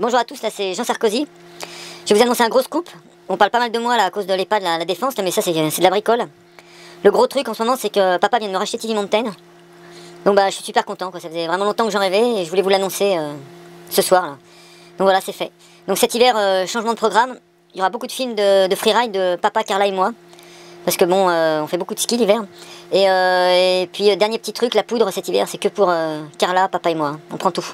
Bonjour à tous, là c'est Jean Sarkozy. Je vais vous annoncer un gros scoop. On parle pas mal de moi là à cause de l'EHPAD, la, la défense, mais ça c'est de la bricole. Le gros truc en ce moment c'est que papa vient de me racheter TV Mountain. Donc bah je suis super content, quoi. ça faisait vraiment longtemps que j'en rêvais et je voulais vous l'annoncer euh, ce soir. Là. Donc voilà, c'est fait. Donc cet hiver, euh, changement de programme, il y aura beaucoup de films de, de freeride de papa, Carla et moi. Parce que bon, euh, on fait beaucoup de ski l'hiver. Et, et, puis dernier petit truc, la poudre cet hiver, c'est que pour Carla, papa et moi. On prend tout.